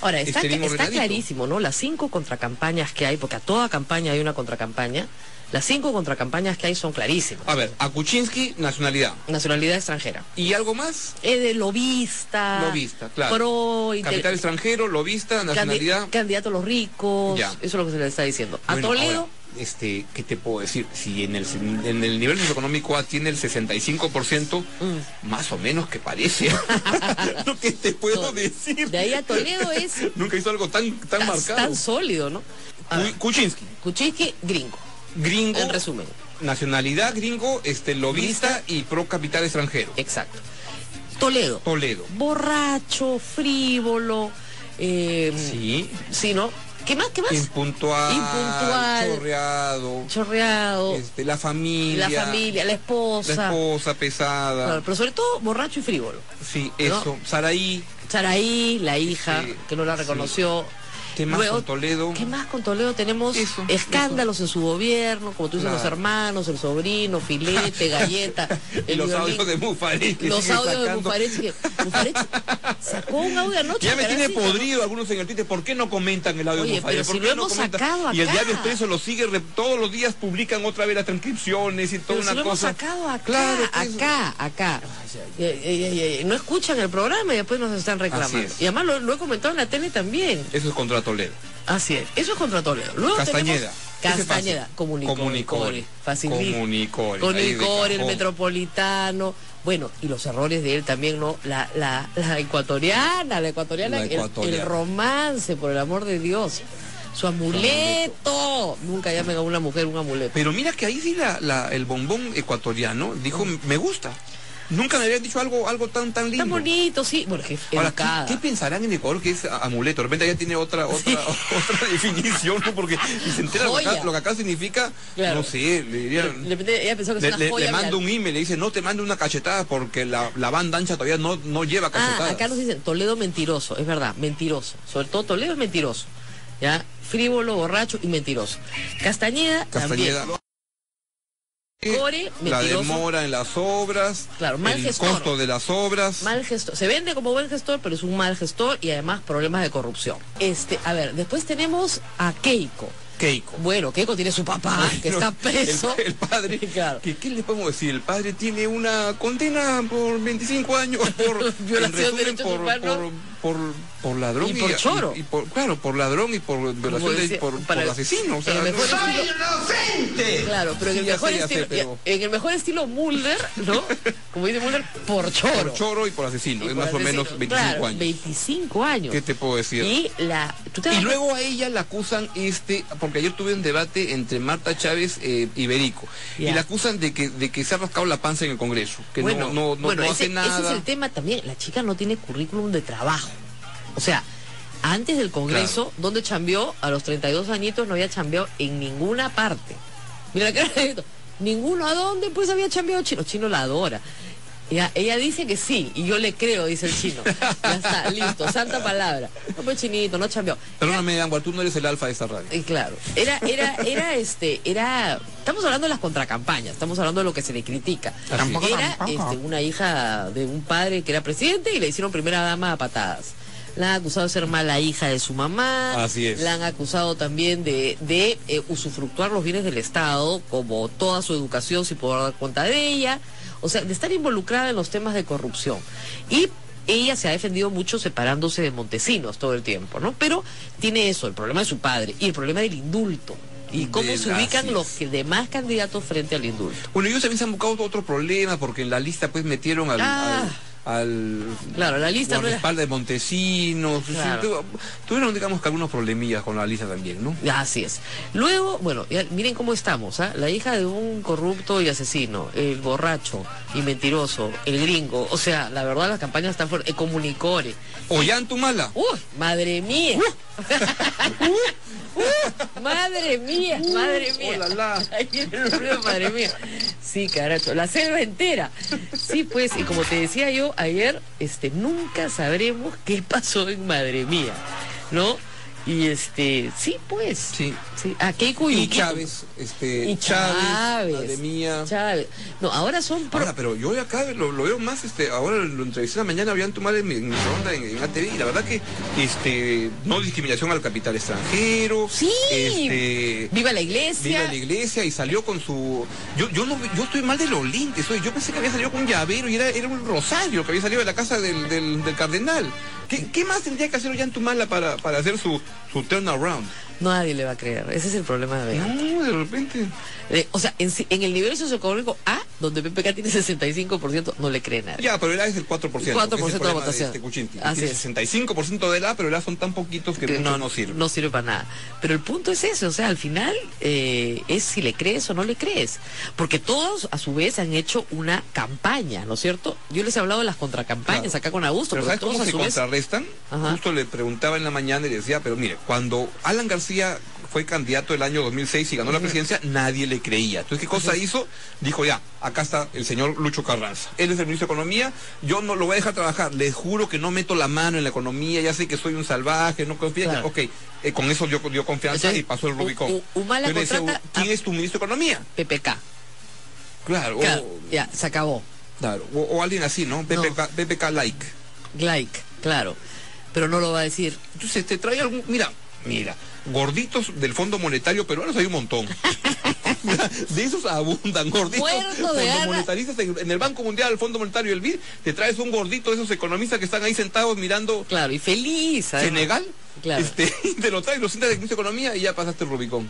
Ahora, está, este está clarísimo, ¿no? Las cinco contracampañas que hay, porque a toda campaña hay una contracampaña, las cinco contracampañas que hay son clarísimas. A ver, a Kuczynski, nacionalidad. Nacionalidad extranjera. ¿Y algo más? Es de lobista. Lobista, claro. Pro, Capital extranjero, lobista, candi- nacionalidad. candidato a los ricos. Ya. Eso es lo que se le está diciendo. A Toledo. ahora, este, ¿qué te puedo decir? Si en el, en el nivel socioeconómico A tiene el 65%, Mm. más o menos que parece. Lo que te puedo No, decir. De ahí a Toledo es Nunca hizo algo tan, tan tan, marcado. tan sólido, ¿no? Ver, Ku- Kuczynski, Kuczynski, gringo, gringo, en resumen. nacionalidad gringo, este, lobista y pro capital extranjero. Exacto. Toledo. Toledo. Borracho, frívolo. Eh, Sí. sí, ¿no? ¿Qué más? ¿Qué más? Impuntual, Impuntual. chorreado, Chorreado. este, la familia, la familia, la esposa. la esposa pesada. Claro, pero sobre todo borracho y frívolo. Sí, eso. Saraí, Saraí, la hija, Sí, que no la reconoció. ¿qué más Luego, con Toledo? ¿Qué más con Toledo? Tenemos Eso, escándalos en su gobierno, como tú dices, los hermanos, el sobrino, filete, galleta, Y los violín, audios de Mufarech que los audios de sacando. Que Bufarech sacó un audio anoche. Ya me tiene podrido algunos en el Twitter. ¿Por qué no comentan el audio Oye, de Mufarech? pero ¿Por si qué lo no hemos comentan? sacado Y el acá. diario Expreso lo sigue, re- todos los días publican otra vez las transcripciones y toda Pero una si lo hemos cosa. sacado acá, Claro, pues. acá, acá. Y- y- y- no escuchan el programa y después nos están reclamando. Es. Y además lo, lo he comentado en la tele también. Eso es contra Toledo. Así es. Eso es contra Toledo. Luego Castañeda. Castañeda. Comunicore. Con Ahí el metropolitano. Bueno, y los errores de él también, ¿no? La, la, la ecuatoriana, la ecuatoriana, La el-. El, romance, por el amor de Dios. Su amuleto. Nunca llamen a una mujer un amuleto. Pero mira que ahí sí la, la- el bombón ecuatoriano dijo, me gusta. Nunca me habían dicho algo, algo tan, tan lindo. Tan bonito, sí. Bueno, que Ahora. ¿qué, qué pensarán en Ecuador que es amuleto? De repente ya tiene otra otra otra definición, ¿no? Porque si se entera lo que, acá, Joya. lo que acá significa, Claro. no sé, le dirían... De repente ella pensó que Le, es una le- joya. le manda mira. un email, le dice, no te mando una cachetada porque la, la banda ancha todavía no, no lleva cachetadas. Ah, acá nos dicen Toledo mentiroso, es verdad, mentiroso. Sobre todo Toledo es mentiroso. ¿Ya? Frívolo, borracho y mentiroso. Castañeda, Castañeda. también. Core, la demora en las obras, Claro, mal el gestor. costo de las obras. Mal gestor. Se vende como buen gestor, pero es un mal gestor y además problemas de corrupción. Este, a ver, después tenemos a Keiko. Keiko. Bueno, Keiko tiene su papá, que está preso. El, el padre, Claro. ¿qué, qué le podemos decir? El padre tiene una condena por 25 años por Violación de derechos por, humanos. por, por, por ladrón Y por choro. y por, claro, por ladrón y por violación de, por, para- por asesino. O sea, en el mejor no- estilo- Claro, pero en el mejor sé, ya sé, estilo, pero- en el mejor estilo Mulder, ¿no? Como dice Mulder, por choro. por choro y por asesino, Y es por más o asesino. menos 25 Claro, años. 25 años. ¿Qué te puedo decir? Y la. ¿tú te Y luego a ella la acusan, este, porque ayer tuve un debate entre Marta Chávez eh, y Berico, y la acusan de que, de que se ha rascado la panza en el Congreso, que bueno, no, no, no, bueno, no ese, hace nada. ese es el tema también. La chica no tiene currículum de trabajo. O sea, antes del Congreso, donde chambeó, a los 32 añitos no había chambeado en ninguna parte. Mira la cara de esto. Ninguno, ¿a dónde pues había chambeado chino? Chino la adora. Ella, ella dice que sí, y yo le creo, dice el chino. Ya está, listo, santa palabra. No, pues chinito, no chambeó. Perdóname, Anguar, tú no eres el alfa de esta radio. Y claro, era, era, era este, era, estamos hablando de las contracampañas, estamos hablando de lo que se le critica. Tampoco, Era este, una hija de un padre que era presidente y le hicieron primera dama a patadas. La han acusado de ser mala hija de su mamá. Así es. La han acusado también de, de eh, usufructuar los bienes del Estado, como toda su educación sin poder dar cuenta de ella. O sea, de estar involucrada en los temas de corrupción. Y ella se ha defendido mucho separándose de Montesinos todo el tiempo, ¿no? Pero tiene eso, el problema de su padre y el problema del indulto. Y cómo se ubican los que- demás candidatos frente al indulto. Bueno, ellos también se han buscado otro problema porque en la lista pues metieron al... Ah. al al Claro, la lista no era... de Montesinos, Claro. tuvieron digamos que algunos problemillas con la lista también, ¿no? Así es. Luego, bueno, ya miren cómo estamos, ¿ah? La hija de un corrupto y asesino, el borracho y mentiroso, el gringo. O sea, la verdad las campañas están fuertes. Comunicore. Ollantumala. ¡Uy! ¡Madre mía! ¡Uh! ¡Madre mía! ¡Madre mía! Oh, la, la. Madre mía. Sí, caracho, la selva entera. Sí, pues, y como te decía yo ayer, este, nunca sabremos qué pasó en Madre Mía, ¿no? Y este, sí, pues. Sí. sí. A Keiko y. Chávez, este, Y Chávez. Chávez, madre mía. Chávez. No, ahora son pro- Ahora, pero yo acá lo, lo veo más, este, ahora lo entrevisté la mañana, habían tomado en mi, en mi ronda en, en ATV, y la verdad que, este, no discriminación al capital extranjero. Sí. Este, Viva la iglesia. Viva la iglesia y salió con su. Yo, yo no yo estoy mal de los lindes, oye, yo pensé que había salido con un llavero y era, era un rosario que había salido de la casa del, del, del cardenal. ¿Qué, qué más tendría que hacer Ollantumala para, para hacer su, su turnaround? Nadie le va a creer. Ese es el problema de Vega. No, de repente. Eh, o sea, en, en el nivel socioeconómico A, donde PPK tiene 65%, no le cree nadie. Ya, pero el A es el 4%. 4% que es el de votación. este Kuczynski. Así Tiene es. 65% del A, pero el A son tan poquitos que, que mucho no, sirve. no sirve para nada. Pero el punto es ese, o sea, al final eh, es si le crees o no le crees. Porque todos, a su vez, han hecho una campaña, ¿no es cierto? Yo les he hablado de las contracampañas Claro. acá con Augusto, Pero pero ¿sabes todos cómo se vez... contrarrestan? Ajá. Justo le preguntaba en la mañana y le decía, pero mire, cuando Alan García fue candidato el año 2006 y ganó la presidencia, nadie le creía. Entonces, ¿qué cosa hizo? Dijo, ya, acá está el señor Lucho Carranza. Él es el ministro de Economía, yo no lo voy a dejar trabajar. Les juro que no meto la mano en la economía, ya sé que soy un salvaje, no confío. Claro. Ok, eh, con eso dio, dio confianza Entonces, y pasó el Rubicón. U- Humala Yo le decía, ¿quién a- es tu ministro de Economía? PPK. Claro, Claro, o, ya, se acabó. claro, o, o alguien así, ¿no? PPK, PPK like. Like, claro. Pero no lo va a decir. Entonces te trae algún, mira, mira, gorditos del Fondo Monetario peruanos hay un montón. de esos abundan, gorditos. Monetaristas en, en el Banco Mundial, el Fondo Monetario el BID, te traes un gordito de esos economistas que están ahí sentados mirando Claro, y feliz. además. Senegal. Claro. Este, te lo traes, lo sientas de Economía y ya pasaste el Rubicón.